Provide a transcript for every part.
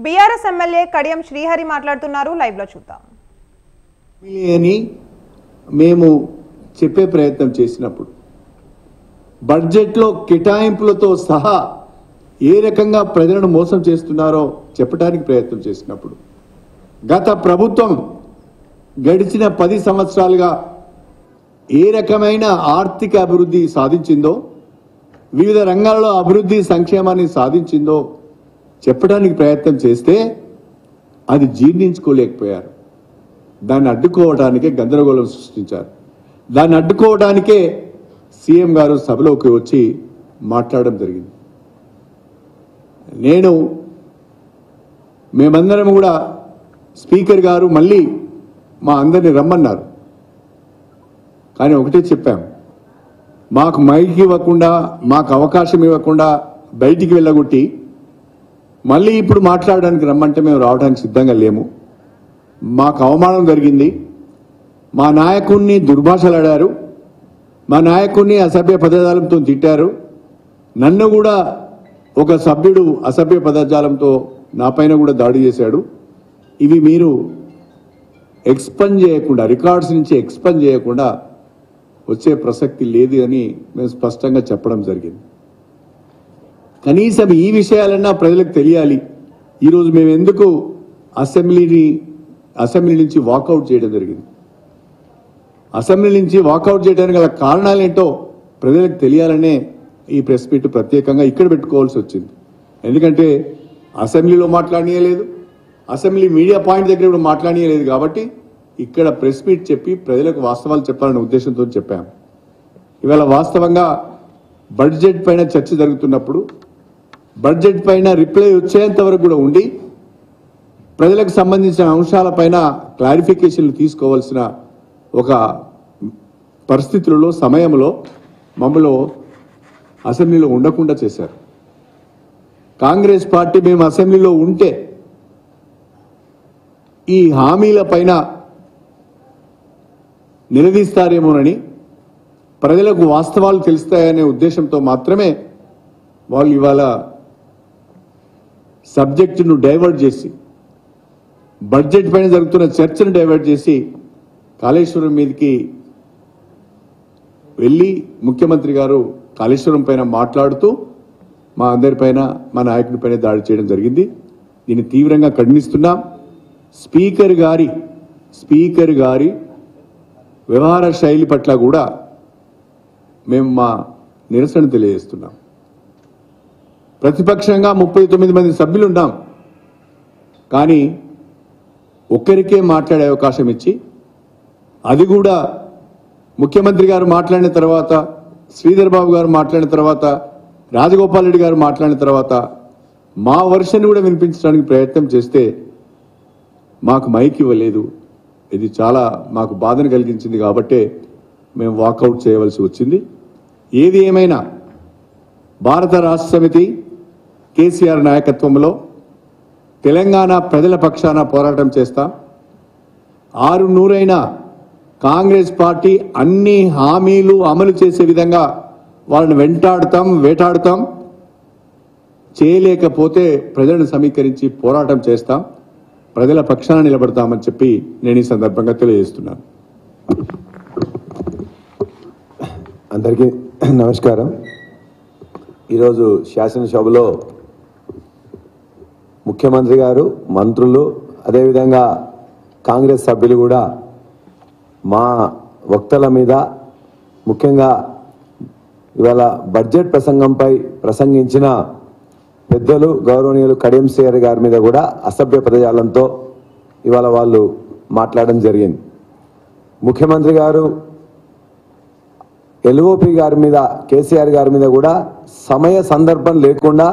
BRS MLA Kadiyam Srihari మాట్లాడుతున్నారు. లైవ్లో చూద్దాం. అని మేము చెప్పే ప్రయత్నం చేసినప్పుడు బడ్జెట్లో కేటాయింపులతో సహా ఏ రకంగా ప్రజలను మోసం చేస్తున్నారో చెప్పడానికి ప్రయత్నం చేసినప్పుడు గత ప్రభుత్వం గడిచిన పది సంవత్సరాలుగా ఏ రకమైన ఆర్థిక అభివృద్ధి సాధించిందో వివిధ రంగాల్లో అభివృద్ధి సంక్షేమాన్ని సాధించిందో చెప్పడానికి ప్రయత్నం చేస్తే అది జీర్ణించుకోలేకపోయారు. దాన్ని అడ్డుకోవడానికే గందరగోళం సృష్టించారు. దాన్ని అడ్డుకోవడానికే సీఎం గారు సభలోకి వచ్చి మాట్లాడడం జరిగింది. నేను మేమందరం కూడా స్పీకర్ గారు మళ్ళీ మా అందరిని రమ్మన్నారు. కానీ ఒకటే చెప్పాం. మాకు మైక్ ఇవ్వకుండా మాకు అవకాశం ఇవ్వకుండా బయటికి వెళ్ళగొట్టి మళ్ళీ ఇప్పుడు మాట్లాడడానికి రమ్మంటే మేము రావడానికి సిద్ధంగా లేము. మాకు అవమానం జరిగింది. మా నాయకుణ్ణి దుర్భాషలాడారు. మా నాయకుణ్ణి అసభ్య పదజాలంతో తిట్టారు. నన్ను కూడా ఒక సభ్యుడు అసభ్య పదజాలంతో నాపైన కూడా దాడి చేశాడు. ఇవి మీరు ఎక్స్పన్ చేయకుండా రికార్డ్స్ నుంచి ఎక్స్పన్ చేయకుండా వచ్చే ప్రసక్తి లేదు అని మేము స్పష్టంగా చెప్పడం జరిగింది. కనీసం ఈ విషయాలన్నా ప్రజలకు తెలియాలి. ఈరోజు మేము ఎందుకు అసెంబ్లీని అసెంబ్లీ నుంచి వాకౌట్ చేయడం జరిగింది? అసెంబ్లీ నుంచి వాకౌట్ చేయడానికి గల కారణాలు ఏంటో ప్రజలకు తెలియాలనే ఈ ప్రెస్ మీట్ ప్రత్యేకంగా ఇక్కడ పెట్టుకోవాల్సి వచ్చింది. ఎందుకంటే అసెంబ్లీలో మాట్లాడనీయలేదు. అసెంబ్లీ మీడియా పాయింట్ దగ్గర కూడా మాట్లాడనీయలేదు కాబట్టి ఇక్కడ ప్రెస్ మీట్ చెప్పి ప్రజలకు వాస్తవాలు చెప్పాలనే ఉద్దేశంతో చెప్పాము ఇవాళ వాస్తవంగా బడ్జెట్ పైన చర్చ జరుగుతున్నప్పుడు బడ్జెట్ పైన రిప్లై వచ్చేంత వరకు కూడా ఉండి ప్రజలకు సంబంధించిన అంశాలపైన క్లారిఫికేషన్లు తీసుకోవాల్సిన ఒక పరిస్థితులలో సమయంలో మమ్మలో అసెంబ్లీలో ఉండకుండా చేశారు. కాంగ్రెస్ పార్టీ మేము అసెంబ్లీలో ఉంటే ఈ హామీల పైన నిలదీస్తారేమోనని ప్రజలకు వాస్తవాలు తెలుస్తాయనే ఉద్దేశంతో మాత్రమే వాళ్ళు ఇవాళ సబ్జెక్టును డైవర్ట్ చేసి బడ్జెట్ పైన జరుగుతున్న చర్చను డైవర్ట్ చేసి కాళేశ్వరం మీదకి వెళ్ళి ముఖ్యమంత్రి గారు కాళేశ్వరం పైన మాట్లాడుతూ మా అందరిపైన మా నాయకుడిపైన దాడి చేయడం జరిగింది. దీన్ని తీవ్రంగా ఖండిస్తున్నాం. స్పీకర్ గారి స్పీకర్ గారి వ్యవహార శైలి పట్ల కూడా మేము మా నిరసన తెలియజేస్తున్నాం. ప్రతిపక్షంగా ముప్పై తొమ్మిది మంది సభ్యులు ఉన్నాం కానీ ఒక్కరికే మాట్లాడే అవకాశం ఇచ్చి అది కూడా ముఖ్యమంత్రి గారు మాట్లాడిన తర్వాత శ్రీధర్ బాబు గారు మాట్లాడిన తర్వాత రాజగోపాల్ రెడ్డి గారు మాట్లాడిన తర్వాత మా వర్షన్ కూడా వినిపించడానికి ప్రయత్నం చేస్తే మాకు మైక్ ఇవ్వలేదు. ఇది చాలా మాకు బాధను కలిగించింది కాబట్టే మేము వాకౌట్ చేయవలసి వచ్చింది. ఏది ఏమైనా భారత రాష్ట్ర సమితి కేసీఆర్ నాయకత్వంలో తెలంగాణ ప్రజల పక్షాన పోరాటం చేస్తాం. ఆరు నూరైన కాంగ్రెస్ పార్టీ అన్ని హామీలు అమలు చేసే విధంగా వాళ్ళని వెంటాడుతాం వేటాడుతాం. చేయలేకపోతే ప్రజలను సమీకరించి పోరాటం చేస్తాం. ప్రజల పక్షాన నిలబడతామని చెప్పి నేను ఈ సందర్భంగా తెలియజేస్తున్నాను. అందరికీ నమస్కారం. ఈరోజు శాసనసభలో ముఖ్యమంత్రి గారు మంత్రులు అదేవిధంగా కాంగ్రెస్ సభ్యులు కూడా మా వక్తల మీద ముఖ్యంగా ఇవాళ బడ్జెట్ ప్రసంగంపై ప్రసంగించిన పెద్దలు గౌరవనీయులు కడియం గారి మీద కూడా అసభ్య పదజాలంతో ఇవాళ వాళ్ళు మాట్లాడడం జరిగింది. ముఖ్యమంత్రి గారు ఎల్ఓపి గారి మీద కేసీఆర్ గారి మీద కూడా సమయ సందర్భం లేకుండా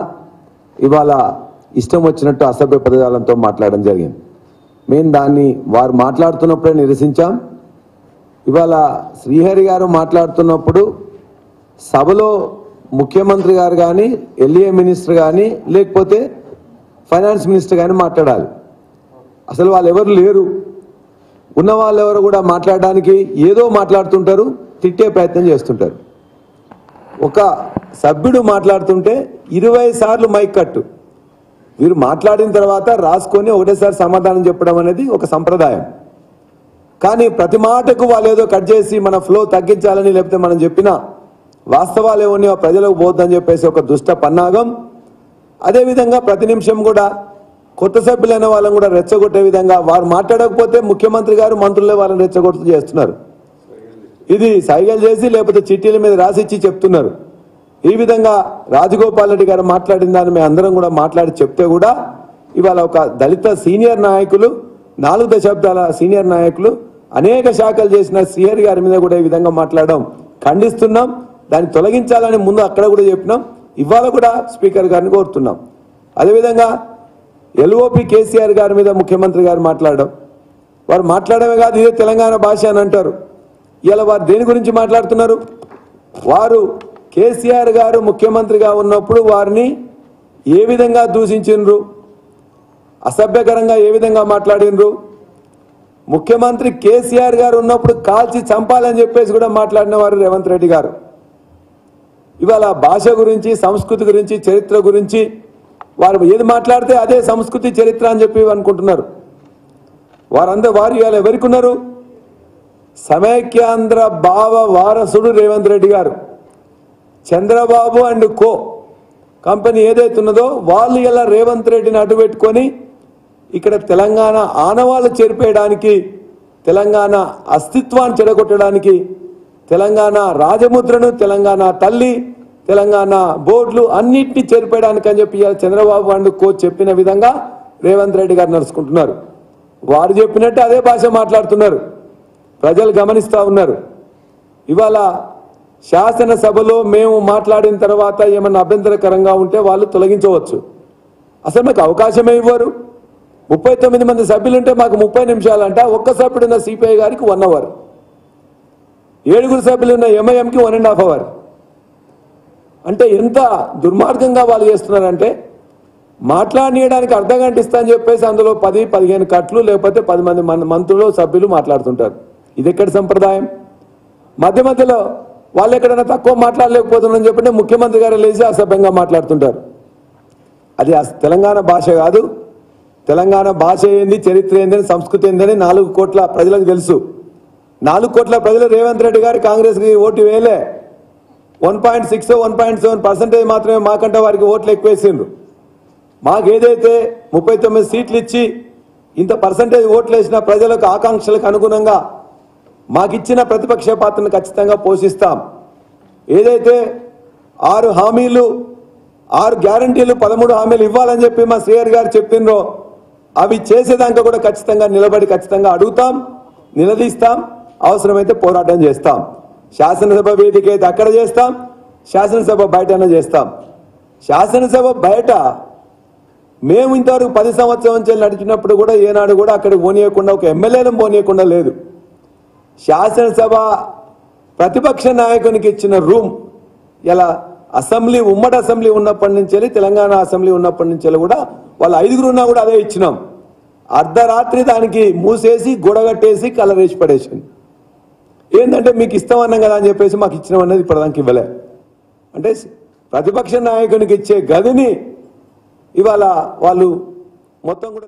ఇవాళ ఇష్టం వచ్చినట్టు అసభ్య పదజాలంతో మాట్లాడడం జరిగింది. మేము దాన్ని వారు మాట్లాడుతున్నప్పుడే నిరసించాం. ఇవాళ శ్రీహరి గారు మాట్లాడుతున్నప్పుడు సభలో ముఖ్యమంత్రి గారు కానీ ఎల్ఏ మినిస్టర్ కానీ లేకపోతే ఫైనాన్స్ మినిస్టర్ కానీ మాట్లాడాలి. అసలు వాళ్ళు ఎవరు లేరు. ఉన్న వాళ్ళు ఎవరు కూడా మాట్లాడడానికి ఏదో మాట్లాడుతుంటారు తిట్టే ప్రయత్నం చేస్తుంటారు. ఒక సభ్యుడు మాట్లాడుతుంటే ఇరవై సార్లు మైక్ కట్టు. వీరు మాట్లాడిన తర్వాత రాసుకొని ఒకటేసారి సమాధానం చెప్పడం అనేది ఒక సంప్రదాయం. కానీ ప్రతి మాటకు వాళ్ళు ఏదో కట్ చేసి మన ఫ్లో తగ్గించాలని లేకపోతే మనం చెప్పిన వాస్తవాలు ఏమన్నాయో ప్రజలకు పోద్దని చెప్పేసి ఒక దుష్ట పన్నాగం. అదేవిధంగా ప్రతి నిమిషం కూడా కొత్త సభ్యులైన వాళ్ళని కూడా రెచ్చగొట్టే విధంగా వారు మాట్లాడకపోతే ముఖ్యమంత్రి గారు మంత్రులే వాళ్ళని రెచ్చగొడుతూ చేస్తున్నారు. ఇది సైగలు చేసి లేకపోతే చిట్టీల మీద రాసిచ్చి చెప్తున్నారు. ఈ విధంగా రాజగోపాల్ రెడ్డి గారు మాట్లాడిన దాన్ని మేము అందరం కూడా మాట్లాడి చెప్తే కూడా ఇవాళ ఒక దళిత సీనియర్ నాయకులు నాలుగు దశాబ్దాల సీనియర్ నాయకులు అనేక శాఖలు చేసిన సీఆర్ గారి మీద కూడా ఈ విధంగా మాట్లాడడం ఖండిస్తున్నాం. దాన్ని తొలగించాలని ముందు అక్కడ కూడా చెప్పినాం. ఇవాళ కూడా స్పీకర్ గారిని కోరుతున్నాం. అదేవిధంగా ఎల్ఓపి కేసీఆర్ గారి మీద ముఖ్యమంత్రి గారు మాట్లాడడం. వారు మాట్లాడమే కాదు ఇదే తెలంగాణ భాష అని అంటారు. ఇలా వారు దేని గురించి మాట్లాడుతున్నారు? వారు కేసీఆర్ గారు ముఖ్యమంత్రిగా ఉన్నప్పుడు వారిని ఏ విధంగా దూషించిండ్రు? అసభ్యకరంగా ఏ విధంగా మాట్లాడినరు ముఖ్యమంత్రి కేసీఆర్ గారు ఉన్నప్పుడు కాల్చి చంపాలని చెప్పేసి కూడా మాట్లాడిన వారు రేవంత్ రెడ్డి గారు. ఇవాళ భాష గురించి సంస్కృతి గురించి చరిత్ర గురించి వారు ఏది మాట్లాడితే అదే సంస్కృతి చరిత్ర అని చెప్పి అనుకుంటున్నారు. వారందరూ వారు ఇవాళ ఎవరికున్నారు? సమైక్యాంధ్ర భావ వారసుడు రేవంత్ రెడ్డి గారు. చంద్రబాబు అండ్ కో కంపెనీ ఏదైతే ఉన్నదో వాళ్ళు ఇలా రేవంత్ రెడ్డిని అడ్డు పెట్టుకొని ఇక్కడ తెలంగాణ ఆనవాళ్ళు చేర్పేయడానికి తెలంగాణ అస్తిత్వాన్ని చెడగొట్టడానికి తెలంగాణ రాజముద్రను తెలంగాణ తల్లి తెలంగాణ బోర్డులు అన్నింటినీ చేరిపేయడానికి అని చెప్పి చంద్రబాబు అండ్ కో చెప్పిన విధంగా రేవంత్ రెడ్డి గారు నడుచుకుంటున్నారు. వారు చెప్పినట్టు అదే భాష మాట్లాడుతున్నారు. ప్రజలు గమనిస్తూ ఉన్నారు. ఇవాళ శాసనసభలో మేము మాట్లాడిన తర్వాత ఏమన్నా అభ్యంతరకరంగా ఉంటే వాళ్ళు తొలగించవచ్చు. అసలు మాకు అవకాశమే ఇవ్వరు. ముప్పై తొమ్మిది మంది సభ్యులుంటే మాకు ముప్పై నిమిషాలంట. ఒక్క సభ్యుడున్న సిపిఐ గారికి వన్ అవర్ ఏడుగురు సభ్యులున్న ఎంఐఎంకి వన్ అండ్ హాఫ్ అవర్ అంటే ఎంత దుర్మార్గంగా వాళ్ళు చేస్తున్నారంటే మాట్లాడనీయడానికి అర్ధ గంట ఇస్తా అని చెప్పేసి అందులో పది పదిహేను కట్లు లేకపోతే పది మంది మంత్రులు సభ్యులు మాట్లాడుతుంటారు. ఇది ఎక్కడ సంప్రదాయం? మధ్య మధ్యలో వాళ్ళు ఎక్కడైనా తక్కువ మాట్లాడలేకపోతున్నారని చెప్పంటే ముఖ్యమంత్రి గారు లేచి అసభ్యంగా మాట్లాడుతుంటారు. అది తెలంగాణ భాష కాదు. తెలంగాణ భాష ఏంది చరిత్ర ఏందని సంస్కృతి ఏందని నాలుగు కోట్ల ప్రజలకు తెలుసు. నాలుగు కోట్ల ప్రజలు రేవంత్ రెడ్డి గారు కాంగ్రెస్కి ఓటు వేయలే. One point six one point seven percentage మాత్రమే మాకంటే వారికి ఓట్లు ఎక్కువ వేసిండ్రు మాకేదైతే ముప్పై తొమ్మిది సీట్లు ఇచ్చి ఇంత పర్సంటేజ్ ఓట్లు వేసిన ప్రజలకు ఆకాంక్షలకు అనుగుణంగా మాకిచ్చిన ప్రతిపక్ష పాత్రను ఖచ్చితంగా పోషిస్తాం. ఏదైతే ఆరు హామీలు ఆరు గ్యారంటీలు పదమూడు హామీలు ఇవ్వాలని చెప్పి మా శ్రీహరి గారు చెప్పిండ్రో అవి చేసేదాకా కూడా ఖచ్చితంగా నిలబడి ఖచ్చితంగా అడుగుతాం నిలదీస్తాం అవసరమైతే పోరాటం చేస్తాం. శాసనసభ వేదిక అయితే అక్కడ చేస్తాం శాసనసభ బయటనే చేస్తాం. శాసనసభ బయట మేము ఇంతవరకు పది సంవత్సరం నుంచి నడిచినప్పుడు కూడా ఏనాడు కూడా అక్కడికి పోనీయకుండా ఒక ఎమ్మెల్యేను పోనీయకుండా లేదు. శాసనసభ ప్రతిపక్ష నాయకునికి ఇచ్చిన రూమ్ ఇలా అసెంబ్లీ ఉమ్మడి అసెంబ్లీ ఉన్నప్పటి నుంచి వెళ్ళి తెలంగాణ అసెంబ్లీ ఉన్నప్పటి నుంచి వెళ్ళి కూడా వాళ్ళు ఐదుగురు ఉన్నా కూడా అదే ఇచ్చినాం. అర్ధరాత్రి దానికి మూసేసి గొడగట్టేసి కలరేసి పడేసింది ఏంటంటే మీకు ఇష్టం అన్నాం కదా అని చెప్పేసి మాకు ఇచ్చినాం అనేది ఇప్పటిదానికి ఇవ్వలే. అంటే ప్రతిపక్ష నాయకునికి ఇచ్చే గదిని ఇవాళ వాళ్ళు మొత్తం కూడా